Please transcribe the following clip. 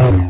Um.